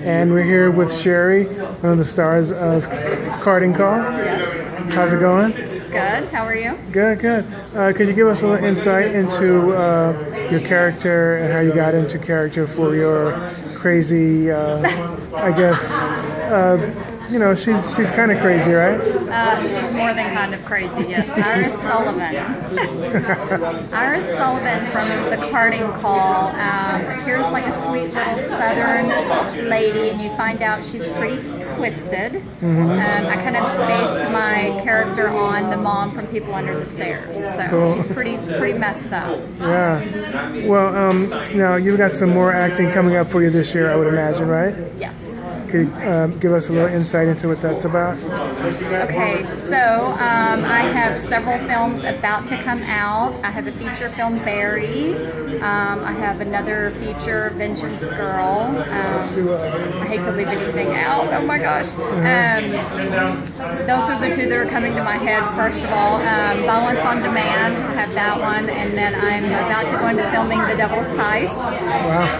And we're here with Sherry, one of the stars of Carting Call. Yes. How's it going? Good. How are you? Good, good. Uh, could you give us a little insight into uh, your character and how you got into character for your crazy, uh, I guess, uh, you know, she's she's kind of crazy, right? Uh, she's more than kind of crazy, yes. Iris Sullivan. Iris Sullivan from the Carting Call. Um, here's like a sweet little southern lady, and you find out she's pretty twisted. Um, I kind of based my character on the mom from People Under the Stairs, so Cool. she's pretty pretty messed up. Yeah. Well, um, now you've got some more acting coming up for you this year, I would imagine, right? Yes. Could you uh, give us a little insight into what that's about? Okay, so um, I have several films about to come out. I have a feature film, Barry. Um, I have another feature, Vengeance Girl. Um, I hate to leave anything out. Oh my gosh. Um, those are the two that are coming to my head. First of all, um, Violence on Demand. I have that one, and then I'm about to go into filming The Devil's Heist. Wow.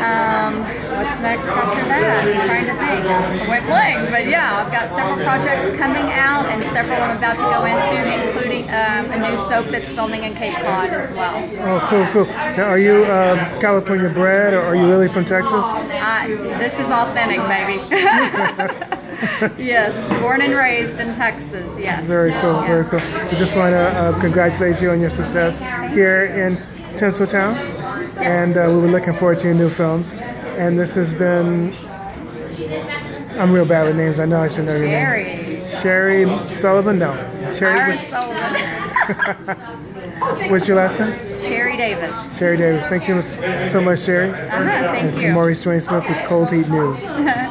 Um, what's next after that? I'm trying to think. I went blank, but yeah, I've got several projects coming out and several I'm about to go into, including um, a new soap that's filming in Cape Cod as well. Oh, cool, cool. Now, are you uh, California bred, or are you really from Texas? I, this is authentic, baby. yes, born and raised in Texas. Yes. Very cool, very cool. I just want to uh, congratulate you on your success here in Tinseltown, and uh, we were looking forward to your new films. And this has been. I'm real bad with names. I know I should know your name. Sherry. Sherry Sullivan. No, Sherry. Sullivan. What's your last name? Sherry Davis. Sherry Davis. Thank you so much, Sherry. Uh-huh, thank is you. Maurice Dwayne Smith with Cold Heat News.